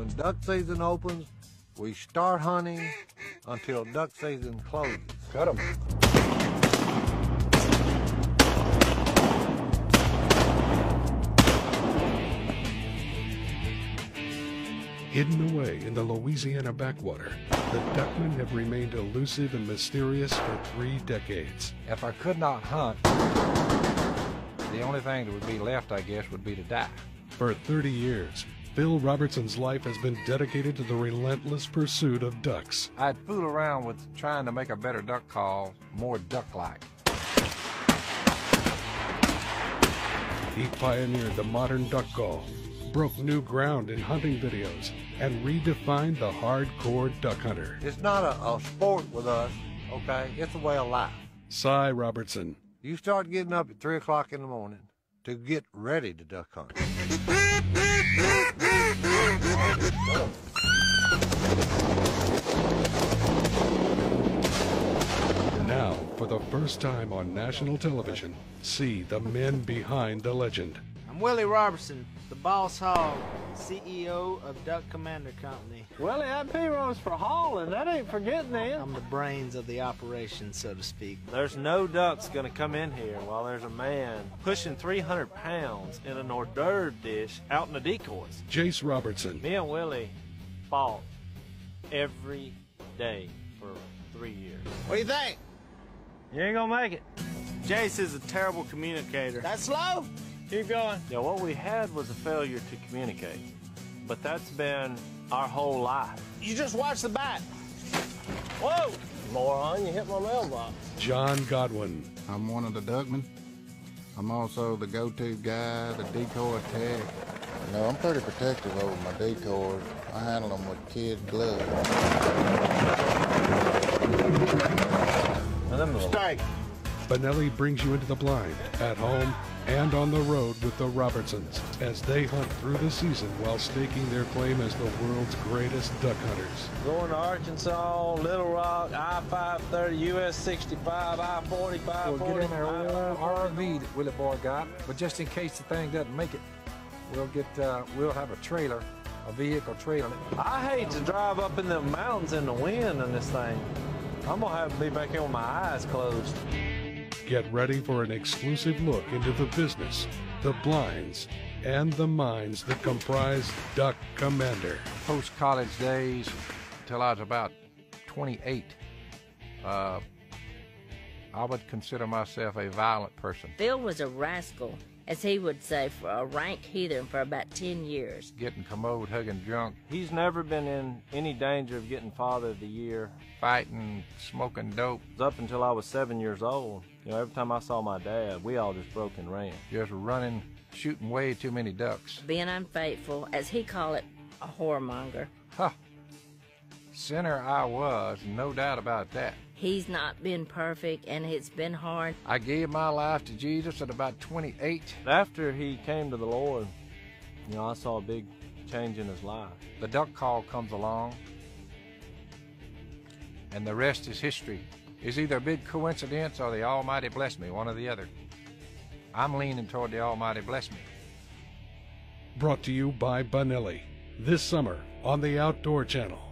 When duck season opens, we start hunting until duck season closes. Cut 'em. Hidden away in the Louisiana backwater, the duckmen have remained elusive and mysterious for three decades. If I could not hunt, the only thing that would be left, I guess, would be to die. For 30 years, Phil Robertson's life has been dedicated to the relentless pursuit of ducks. I'd fool around with trying to make a better duck call, more duck-like. He pioneered the modern duck call, broke new ground in hunting videos, and redefined the hardcore duck hunter. It's not a, a sport with us, okay? It's a way of life. Si Robertson. You start getting up at 3 o'clock in the morning to get ready to duck hunt. For the first time on national television, see the men behind the legend. I'm Willie Robertson, the boss hog, CEO of Duck Commander Company. Willie, that pirogue's for hauling. That ain't for getting in. I'm the brains of the operation, so to speak. There's no ducks gonna come in here while there's a man pushing 300 pounds in an hors d'oeuvre dish out in the decoys. Jace Robertson. Me and Willie fought every day for three years. What do you think? You ain't gonna make it. Jace is a terrible communicator. That's slow? Keep going. Yeah, what we had was a failure to communicate. But that's been our whole life. You just watch the bat. Whoa! Moron, you hit my mailbox. John Godwin. I'm one of the duckmen. I'm also the go-to guy, the decoy tech. You know, I'm pretty protective over my decoys. I handle them with kid gloves. Strike. Benelli brings you into the blind, at home, and on the road with the Robertsons as they hunt through the season while staking their claim as the world's greatest duck hunters. Going to Arkansas, Little Rock, I-530, US 65, I-45, We'll get in our old RV that Willie Boy got, but just in case the thing doesn't make it, we'll get, uh, we'll have a trailer, a vehicle trailer. I hate to drive up in the mountains in the wind on this thing. I'm gonna have to be back here with my eyes closed. Get ready for an exclusive look into the business, the blinds, and the minds that comprise Duck Commander. Post college days, till I was about 28, uh, I would consider myself a violent person. Phil was a rascal, as he would say, for a rank heathen for about 10 years. Getting commode, hugging drunk, He's never been in any danger of getting Father of the Year fighting, smoking dope, up until I was seven years old. You know, every time I saw my dad, we all just broke and ran. just running, shooting way too many ducks. Being unfaithful, as he called it, a whoremonger. Huh. Sinner I was, no doubt about that. He's not been perfect, and it's been hard. I gave my life to Jesus at about 28. After he came to the Lord, you know, I saw a big change in his life. The duck call comes along, and the rest is history. It's either a big coincidence or the Almighty bless me, one or the other. I'm leaning toward the Almighty bless me. Brought to you by Benelli. This summer on the Outdoor Channel.